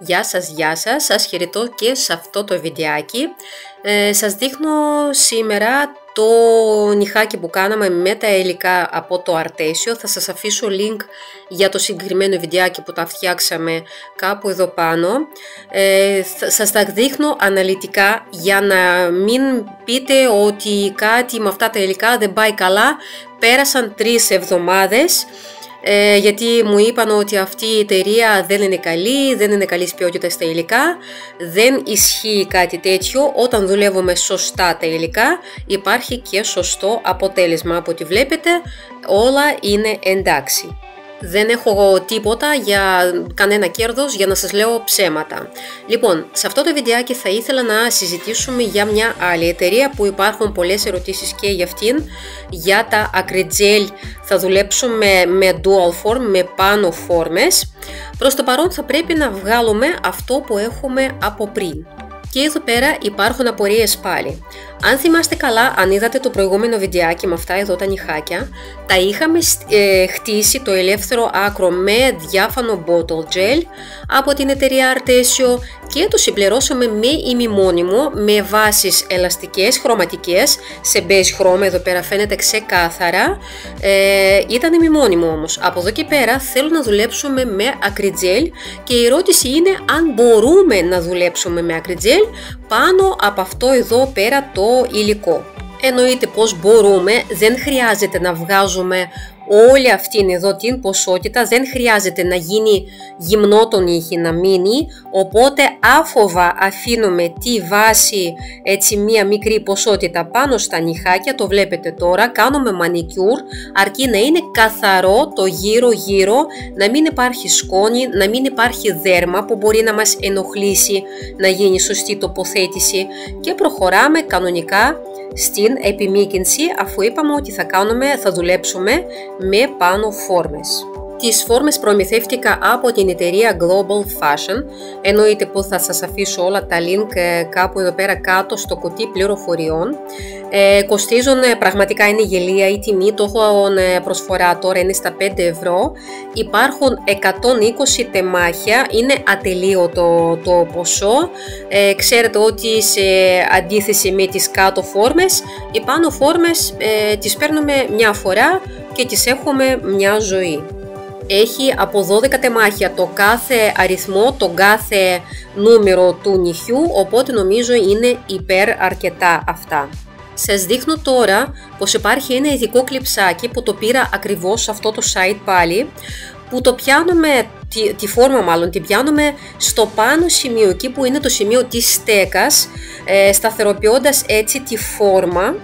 Γεια σας, γεια σας, σας χαιρετώ και σε αυτό το βιντεάκι. Ε, σας δείχνω σήμερα το νυχάκι που κάναμε με τα υλικά από το Artesio. Θα σας αφήσω link για το συγκεκριμένο βιντεάκι που τα φτιάξαμε κάπου εδώ πάνω. Ε, θα σας τα δείχνω αναλυτικά για να μην πείτε ότι κάτι με αυτά τα υλικά δεν πάει καλά. Πέρασαν τρεις εβδομάδες ε, γιατί μου είπαν ότι αυτή η εταιρεία δεν είναι καλή, δεν είναι καλής ποιότητας στα υλικά, δεν ισχύει κάτι τέτοιο, όταν δουλεύουμε σωστά τα υλικά υπάρχει και σωστό αποτέλεσμα, από ό,τι βλέπετε όλα είναι εντάξει δεν έχω τίποτα για κανένα κέρδος για να σας λέω ψέματα. Λοιπόν, σε αυτό το βιντεάκι θα ήθελα να συζητήσουμε για μια άλλη εταιρεία που υπάρχουν πολλές ερωτήσεις και για αυτήν. Για τα acrygel θα δουλέψουμε με dual form, με πάνω φόρμες. Προς το παρόν θα πρέπει να βγάλουμε αυτό που έχουμε από πριν. Και εδώ πέρα υπάρχουν απορίες πάλι. Αν θυμάστε καλά, αν είδατε το προηγούμενο βιντεάκι με αυτά εδώ τα νυχάκια, τα είχαμε ε, χτίσει το ελεύθερο άκρο με διάφανο bottle gel από την εταιρεία Artesio και το συμπληρώσαμε με ημιμόνιμο με βάσεις ελαστικές, χρωματικές, σε beige χρώμα, εδώ πέρα φαίνεται ξεκάθαρα. Ε, ήταν ημιμόνιμο όμως. Από εδώ και πέρα θέλω να δουλέψουμε με acrygel και η ερώτηση είναι αν μπορούμε να δουλέψουμε με acrygel πάνω από αυτό εδώ πέρα το υλικό. Εννοείται πως μπορούμε, δεν χρειάζεται να βγάζουμε όλη αυτήν εδώ την ποσότητα. Δεν χρειάζεται να γίνει γυμνό τον ήχη να μείνει οπότε άφοβα αφήνουμε τη βάση έτσι μία μικρή ποσότητα πάνω στα νυχάκια. Το βλέπετε τώρα. Κάνουμε μανικιούρ αρκεί να είναι καθαρό το γύρω γύρω να μην υπάρχει σκόνη να μην υπάρχει δέρμα που μπορεί να μας ενοχλήσει να γίνει σωστή τοποθέτηση. Και προχωράμε κανονικά στην επιμήκυνση αφού είπαμε ότι θα, κάνουμε, θα δουλέψουμε με πάνω φόρμες. Τις φόρμες προμηθεύτηκα από την εταιρεία Global Fashion, εννοείται που θα σας αφήσω όλα τα link ε, κάπου εδώ πέρα κάτω στο κουτί πληροφοριών. Ε, κοστίζουν, ε, πραγματικά είναι γελία η τιμή, το έχω ε, προσφορά τώρα είναι στα 5 ευρώ. Υπάρχουν 120 τεμάχια, είναι ατελείωτο το ποσό. Ε, ξέρετε ότι σε αντίθεση με τις κάτω φόρμες, οι πάνω φόρμες ε, τις παίρνουμε μια φορά και τις έχουμε μια ζωή έχει από 12 τεμάχια το κάθε αριθμό, το κάθε νούμερο του νυχιού, οπότε νομίζω είναι υπέρ αρκετά αυτά. Σας δείχνω τώρα πως υπάρχει ένα ειδικό κλειψάκι που το πήρα ακριβώς σε αυτό το site πάλι, που το πιάνουμε, τη, τη φόρμα μάλλον, την πιάνουμε στο πάνω σημείο, εκεί που είναι το σημείο της στέκας, ε, σταθεροποιώντας έτσι τη φόρμα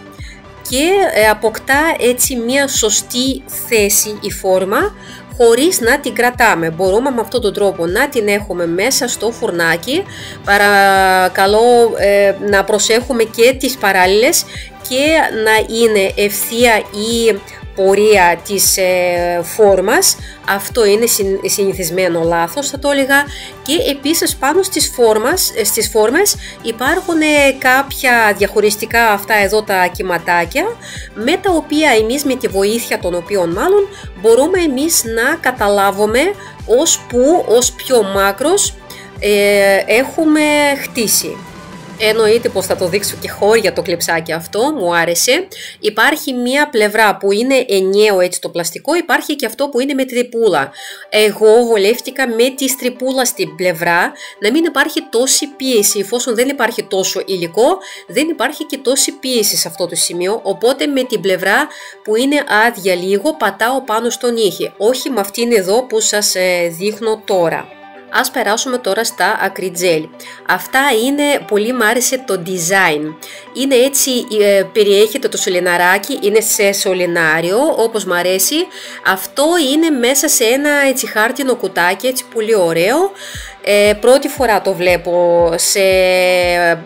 και ε, αποκτά έτσι μια σωστή θέση η φόρμα χωρίς να την κρατάμε. Μπορούμε με αυτόν τον τρόπο να την έχουμε μέσα στο φουρνάκι. Παρακαλώ ε, να προσέχουμε και τις παράλληλες και να είναι ευθεία η πορεία της ε, φόρμας αυτό είναι συνηθισμένο λάθος θα το έλεγα και επίσης πάνω στις, φόρμας, ε, στις φόρμες υπάρχουν ε, κάποια διαχωριστικά αυτά εδώ τα κυματάκια με τα οποία εμείς με τη βοήθεια των οποίων μάλλον μπορούμε εμείς να καταλάβουμε ως που, ως πιο μάκρος ε, έχουμε χτίσει. Εννοείται πως θα το δείξω και χώρια το κλεψάκι αυτό, μου άρεσε. Υπάρχει μία πλευρά που είναι ενιαίο έτσι το πλαστικό, υπάρχει και αυτό που είναι με τρυπούλα. Εγώ βολεύτηκα με τη τρυπούλα στην πλευρά, να μην υπάρχει τόση πίεση, εφόσον δεν υπάρχει τόσο υλικό, δεν υπάρχει και τόση πίεση σε αυτό το σημείο, οπότε με την πλευρά που είναι άδεια λίγο πατάω πάνω στον ήχη, όχι με αυτήν εδώ που σας ε, δείχνω τώρα. Ας περάσουμε τώρα στα ακριτζέλ. Αυτά είναι, πολύ μ' άρεσε το design. Είναι έτσι, ε, περιέχεται το σωληναράκι, είναι σε σωληνάριο όπως μ' αρέσει. Αυτό είναι μέσα σε ένα έτσι χάρτινο κουτάκι, έτσι πολύ ωραίο. Ε, πρώτη φορά το βλέπω σε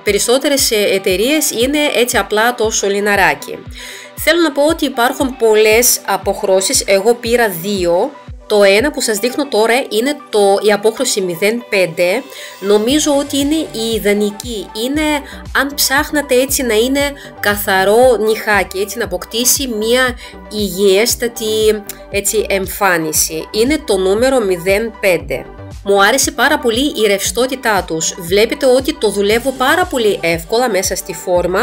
περισσότερες εταιρείες είναι έτσι απλά το σωληναράκι. Θέλω να πω ότι υπάρχουν πολλές αποχρώσεις, εγώ πήρα δύο το ένα που σας δείχνω τώρα είναι το, η απόχρωση 0,5. Νομίζω ότι είναι η ιδανική. Είναι αν ψάχνατε έτσι να είναι καθαρό νυχάκι, έτσι να αποκτήσει μια υγιέστατη έτσι, εμφάνιση. Είναι το νούμερο 0,5. Μου άρεσε πάρα πολύ η ρευστότητά τους. Βλέπετε ότι το δουλεύω πάρα πολύ εύκολα μέσα στη φόρμα.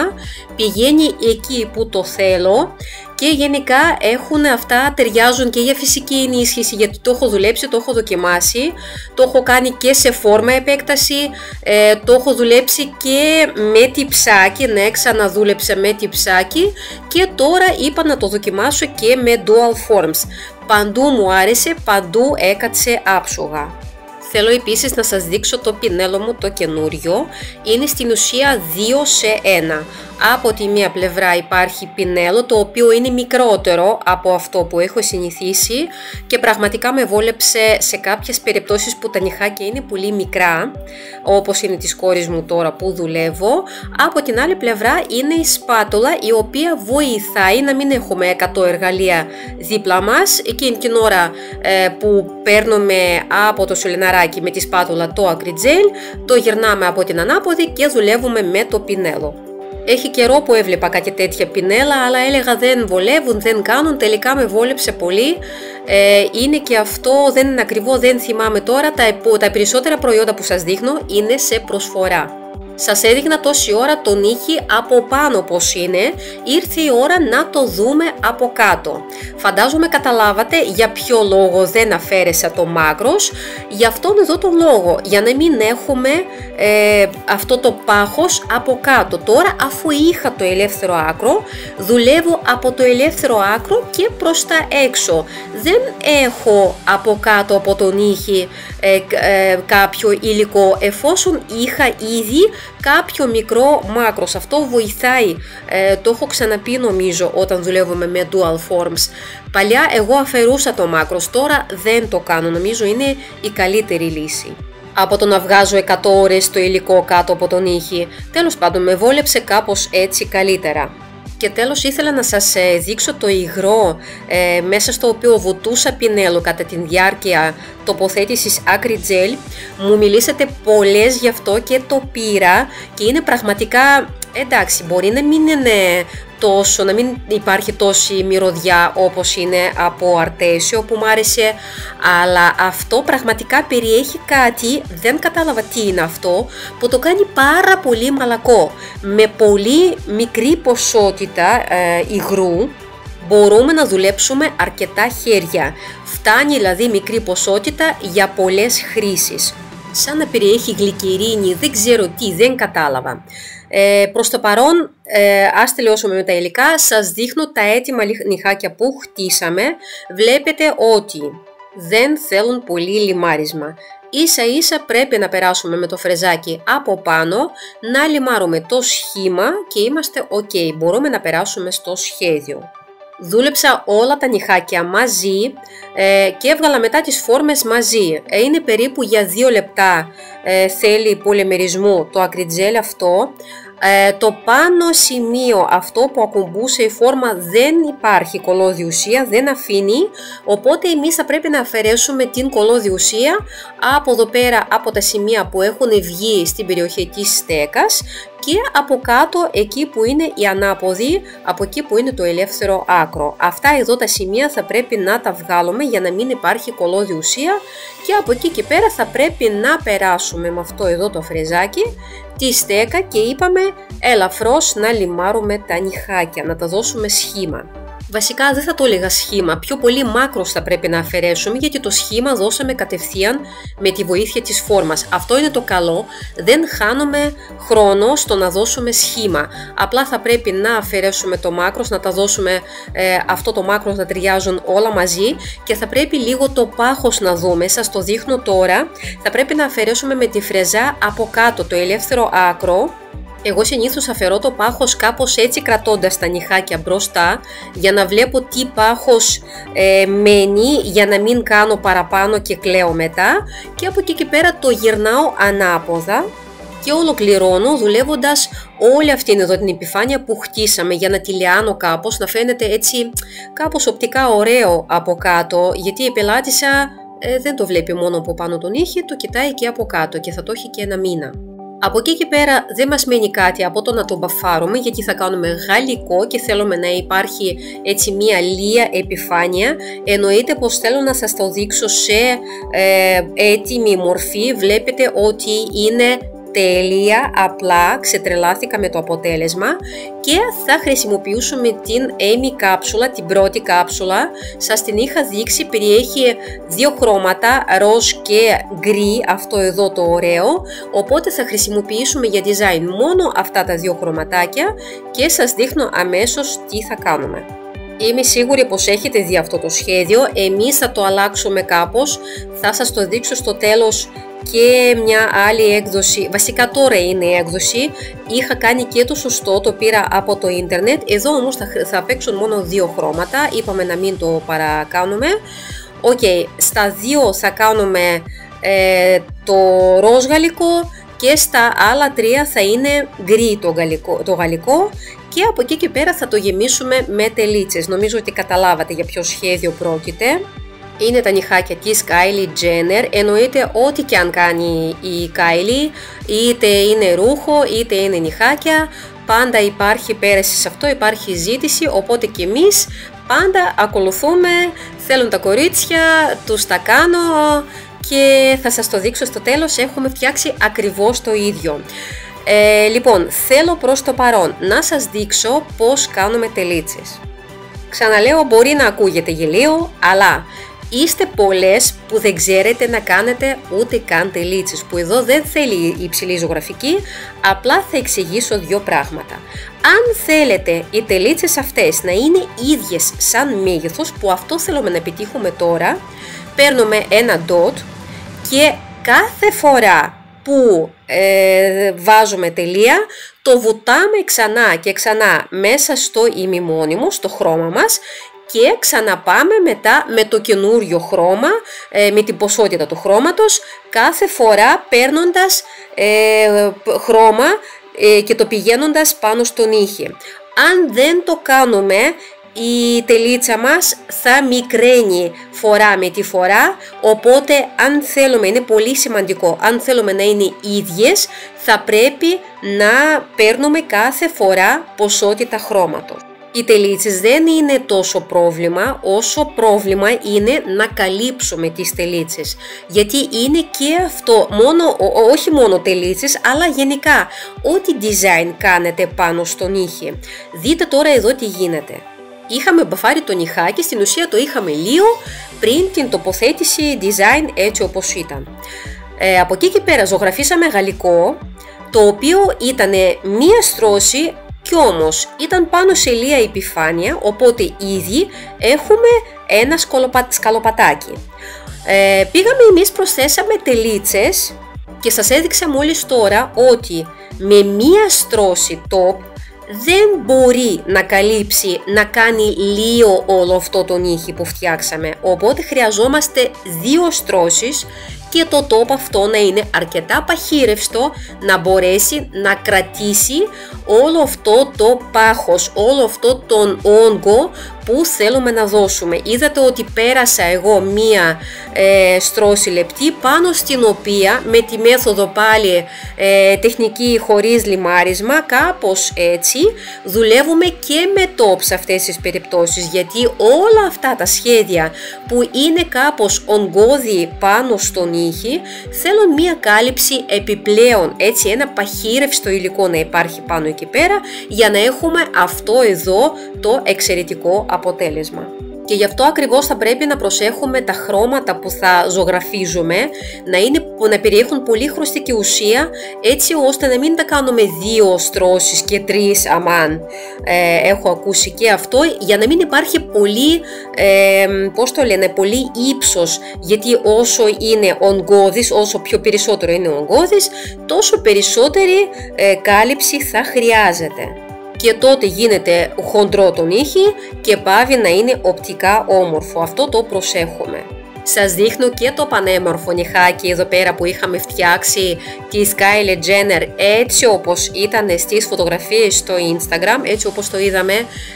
Πηγαίνει εκεί που το θέλω και γενικά έχουν αυτά, ταιριάζουν και για φυσική ενίσχυση γιατί το έχω δουλέψει, το έχω δοκιμάσει, το έχω κάνει και σε φόρμα επέκταση, ε, το έχω δουλέψει και με τυψάκι, ναι ξαναδούλεψα με τυψάκι και τώρα είπα να το δοκιμάσω και με dual forms. Παντού μου άρεσε, παντού έκατσε άψογα. Θέλω επίσης να σας δείξω το πινέλο μου το καινούριο. Είναι στην ουσία 2 σε 1. Από τη μία πλευρά υπάρχει πινέλο το οποίο είναι μικρότερο από αυτό που έχω συνηθίσει και πραγματικά με βόλεψε σε κάποιες περιπτώσεις που τα νυχάκια είναι πολύ μικρά όπως είναι της κόρης μου τώρα που δουλεύω. Από την άλλη πλευρά είναι η σπάτουλα η οποία βοηθάει να μην έχουμε 100 εργαλεία δίπλα μας εκείνη την ώρα ε, που παίρνουμε από το σωληναράκι με τη σπάτουλα το ακριτζέλ το γυρνάμε από την ανάποδη και δουλεύουμε με το πινέλο. Έχει καιρό που έβλεπα κάτι τέτοια πινέλα, αλλά έλεγα δεν βολεύουν, δεν κάνουν, τελικά με βόλεψε πολύ. Ε, είναι και αυτό, δεν είναι ακριβό, δεν θυμάμαι τώρα, τα, τα περισσότερα προϊόντα που σας δείχνω είναι σε προσφορά. Σας έδειχνα τόση ώρα τον ήχη από πάνω πως είναι, ήρθε η ώρα να το δούμε από κάτω. Φαντάζομαι καταλάβατε για ποιο λόγο δεν αφαίρεσα το μάκρος, για αυτόν εδώ τον λόγο, για να μην έχουμε ε, αυτό το πάχος από κάτω. Τώρα αφού είχα το ελεύθερο άκρο, δουλεύω από το ελεύθερο άκρο και προς τα έξω. Δεν έχω από κάτω από τον ήχη ε, ε, κάποιο υλικό, εφόσον είχα ήδη κάποιο μικρό μάκρος. Αυτό βοηθάει, ε, το έχω ξαναπεί νομίζω όταν δουλεύουμε με dual forms. Παλιά εγώ αφαιρούσα το μάκρος, τώρα δεν το κάνω, νομίζω είναι η καλύτερη λύση από το να βγάζω 100 ώρες το υλικό κάτω από τον ήχη. Τέλος πάντων με βόλεψε κάπως έτσι καλύτερα. Και τέλος ήθελα να σας ε, δείξω το υγρό ε, μέσα στο οποίο βουτούσα πινέλο κατά τη διάρκεια τοποθέτησης άκρη τζέλ. Μου μιλήσατε πολλές γι' αυτό και το πήρα και είναι πραγματικά εντάξει μπορεί να μην είναι τόσο, να μην υπάρχει τόση μυρωδιά όπως είναι από αρτέσιο που μου άρεσε αλλά αυτό πραγματικά περιέχει κάτι, δεν κατάλαβα τι είναι αυτό που το κάνει πάρα πολύ μαλακό. Με πολύ μικρή ποσότητα ε, υγρού μπορούμε να δουλέψουμε αρκετά χέρια. Φτάνει δηλαδή μικρή ποσότητα για πολλές χρήσεις σαν να περιέχει γλυκυρίνη, δεν ξέρω τι, δεν κατάλαβα. Ε, προς το παρόν, ε, ας τελειώσουμε με τα υλικά, σας δείχνω τα έτοιμα νυχάκια που χτίσαμε. Βλέπετε ότι δεν θέλουν πολύ λιμάρισμα. Ίσα ίσα πρέπει να περάσουμε με το φρεζάκι από πάνω, να λιμάρουμε το σχήμα και είμαστε ok, μπορούμε να περάσουμε στο σχέδιο. Δούλεψα όλα τα νυχάκια μαζί ε, και έβγαλα μετά τις φόρμες μαζί. Ε, είναι περίπου για 2 λεπτά ε, θέλει πολεμερισμού το ακριτζέλ αυτό. Ε, το πάνω σημείο αυτό που ακουμπούσε η φόρμα δεν υπάρχει κολόδι ουσία, δεν αφήνει, οπότε εμείς θα πρέπει να αφαιρέσουμε την κολόδι ουσία από εδώ πέρα από τα σημεία που έχουν βγει στην περιοχή της στέκας και από κάτω εκεί που είναι η ανάποδη, από εκεί που είναι το ελεύθερο άκρο. Αυτά εδώ τα σημεία θα πρέπει να τα βγάλουμε για να μην υπάρχει κολόδι ουσία και από εκεί και πέρα θα πρέπει να περάσουμε με αυτό εδώ το φρεζάκι τη στέκα και είπαμε ελαφρώς να λιμάρουμε τα νυχάκια, να τα δώσουμε σχήμα. Βασικά δεν θα το έλεγα σχήμα, πιο πολύ μάκρος θα πρέπει να αφαιρέσουμε γιατί το σχήμα δώσαμε κατευθείαν με τη βοήθεια της φόρμας. Αυτό είναι το καλό, δεν χάνουμε χρόνο στο να δώσουμε σχήμα. Απλά θα πρέπει να αφαιρέσουμε το μάκρος, να τα δώσουμε ε, αυτό το μάκρος να ταιριάζουν όλα μαζί και θα πρέπει λίγο το πάχος να δούμε, σας το δείχνω τώρα. Θα πρέπει να αφαιρέσουμε με τη φρεζά από κάτω το ελεύθερο άκρο εγώ συνήθως αφαιρώ το πάχος κάπως έτσι κρατώντας τα νυχάκια μπροστά για να βλέπω τι πάχος ε, μένει για να μην κάνω παραπάνω και κλαίω μετά και από εκεί και πέρα το γυρνάω ανάποδα και ολοκληρώνω δουλεύοντας όλη αυτή εδώ την επιφάνεια που χτίσαμε για να τη λιάνω κάπως, να φαίνεται έτσι κάπως οπτικά ωραίο από κάτω γιατί η πελάτησα ε, δεν το βλέπει μόνο από πάνω τον ήχη, το κοιτάει και από κάτω και θα το έχει και ένα μήνα. Από εκεί και πέρα δεν μας μένει κάτι από το να το μπαφάρουμε γιατί θα κάνουμε γαλλικό και θέλουμε να υπάρχει έτσι μία λία επιφάνεια. Εννοείται πως θέλω να σας το δείξω σε ε, έτοιμη μορφή. Βλέπετε ότι είναι τέλεια, απλά ξετρελάθηκα με το αποτέλεσμα και θα χρησιμοποιήσουμε την Amy κάψουλα, την πρώτη κάψουλα. Σας την είχα δείξει, περιέχει δύο χρώματα, ροζ και γκρι, αυτό εδώ το ωραίο, οπότε θα χρησιμοποιήσουμε για design μόνο αυτά τα δύο χρωματάκια και σας δείχνω αμέσως τι θα κάνουμε. Είμαι σίγουρη πως έχετε δει αυτό το σχέδιο, εμείς θα το αλλάξουμε κάπως, θα σας το δείξω στο τέλος και μια άλλη έκδοση, βασικά τώρα είναι η έκδοση, είχα κάνει και το σωστό, το πήρα από το ίντερνετ, εδώ όμως θα, θα παίξουν μόνο δύο χρώματα, είπαμε να μην το παρακάνουμε. Οκ, στα δύο θα κάνουμε ε, το ροζ γαλλικό και στα άλλα τρία θα είναι γκρι το γαλλικό, το γαλλικό και από εκεί και πέρα θα το γεμίσουμε με τελίτσες. Νομίζω ότι καταλάβατε για ποιο σχέδιο πρόκειται είναι τα νυχάκια της Kylie Jenner. Εννοείται ό,τι και αν κάνει η Kylie, είτε είναι ρούχο, είτε είναι νυχάκια, πάντα υπάρχει πέραση σε αυτό, υπάρχει ζήτηση, οπότε και εμείς πάντα ακολουθούμε, θέλουν τα κορίτσια, τους τα κάνω και θα σας το δείξω στο τέλος, έχουμε φτιάξει ακριβώς το ίδιο. Ε, λοιπόν, θέλω προς το παρόν να σας δείξω πώς κάνουμε τελίτσες. Ξαναλέω, μπορεί να ακούγεται γελίο, αλλά Είστε πολλές που δεν ξέρετε να κάνετε ούτε καν τελίτσες, που εδώ δεν θέλει υψηλή ζωγραφική, απλά θα εξηγήσω δύο πράγματα. Αν θέλετε οι τελίτσες αυτές να είναι ίδιες σαν μέγεθος, που αυτό θέλουμε να επιτύχουμε τώρα, παίρνουμε ένα dot και κάθε φορά που ε, βάζουμε τελεία, το βουτάμε ξανά και ξανά μέσα στο ημιμόνιμο, στο χρώμα μας και ξαναπάμε μετά με το καινούριο χρώμα, ε, με την ποσότητα του χρώματος, κάθε φορά παίρνοντας ε, χρώμα ε, και το πηγαίνοντας πάνω στον ήχη. Αν δεν το κάνουμε, η τελίτσα μας θα μικραίνει φορά με τη φορά, οπότε αν θέλουμε, είναι πολύ σημαντικό, αν θέλουμε να είναι ίδιες, θα πρέπει να παίρνουμε κάθε φορά ποσότητα χρώματος. Οι τελίτσες δεν είναι τόσο πρόβλημα όσο πρόβλημα είναι να καλύψουμε τις τελίτσες γιατί είναι και αυτό, μόνο, όχι μόνο τελίτσες αλλά γενικά ό,τι design κάνετε πάνω στον ήχη. Δείτε τώρα εδώ τι γίνεται. Είχαμε μπαφάρει το νυχάκι, στην ουσία το είχαμε λίγο πριν την τοποθέτηση design έτσι όπως ήταν. Ε, από εκεί και πέρα ζωγραφίσαμε γαλλικό το οποίο ήταν μία στρώση κι όμως ήταν πάνω σε λία επιφάνεια, οπότε ήδη έχουμε ένα σκαλοπατάκι. Ε, πήγαμε εμείς προσθέσαμε τελίτσες και σας έδειξα μόλις τώρα ότι με μία στρώση top δεν μπορεί να καλύψει, να κάνει λίγο όλο αυτό τον ήχη που φτιάξαμε. Οπότε χρειαζόμαστε δύο στρώσεις και το τόπο αυτό να είναι αρκετά παχύρευστο να μπορέσει να κρατήσει όλο αυτό το πάχος, όλο αυτό τον όγκο που θέλουμε να δώσουμε. Είδατε ότι πέρασα εγώ μία ε, στρώση λεπτή πάνω στην οποία με τη μέθοδο πάλι ε, τεχνική χωρίς λιμάρισμα κάπως έτσι δουλεύουμε και με top σε αυτές τις περιπτώσεις γιατί όλα αυτά τα σχέδια που είναι κάπως ογκώδη πάνω στον ήχη θέλουν μία κάλυψη επιπλέον έτσι ένα παχύρευστο υλικό να υπάρχει πάνω εκεί πέρα για να έχουμε αυτό εδώ το εξαιρετικό αποτέλεσμα. Και γι' αυτό ακριβώς θα πρέπει να προσέχουμε τα χρώματα που θα ζωγραφίζουμε να, είναι, να περιέχουν πολύ χρωστική ουσία έτσι ώστε να μην τα κάνουμε δύο στρώσεις και τρεις αμάν. Ε, έχω ακούσει και αυτό για να μην υπάρχει πολύ, ε, πώς το λένε, πολύ ύψος γιατί όσο είναι ογκώδης, όσο πιο περισσότερο είναι ογκώδης τόσο περισσότερη ε, κάλυψη θα χρειάζεται και τότε γίνεται χοντρό τον ήχη και πάβει να είναι οπτικά όμορφο. Αυτό το προσέχουμε. Σας δείχνω και το πανέμορφο νυχάκι εδώ πέρα που είχαμε φτιάξει τη Kylie Jenner έτσι όπως ήταν στις φωτογραφίες στο Instagram, έτσι όπως το είδαμε.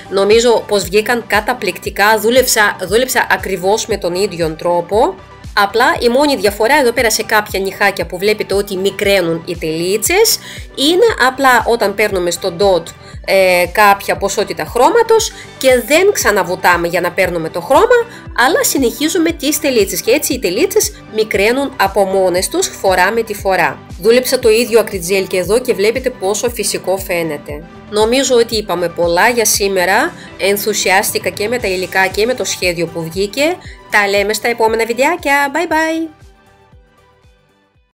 Νομίζω πως βγήκαν καταπληκτικά, δούλεψα, δούλεψα ακριβώς με τον ίδιο τρόπο. Απλά η μόνη διαφορά εδώ πέρα σε κάποια νυχάκια που βλέπετε ότι μικραίνουν οι τελίτσες είναι απλά όταν παίρνουμε στο dot ε, κάποια ποσότητα χρώματος και δεν ξαναβουτάμε για να παίρνουμε το χρώμα αλλά συνεχίζουμε τις τελίτσες και έτσι οι τελίτσες μικραίνουν από μόνες τους φορά με τη φορά. Δούλεψα το ίδιο ακριτζέλ και εδώ και βλέπετε πόσο φυσικό φαίνεται. Νομίζω ότι είπαμε πολλά για σήμερα, ενθουσιάστηκα και με τα υλικά και με το σχέδιο που βγήκε. Τα λέμε στα επόμενα βιντεάκια. Bye bye!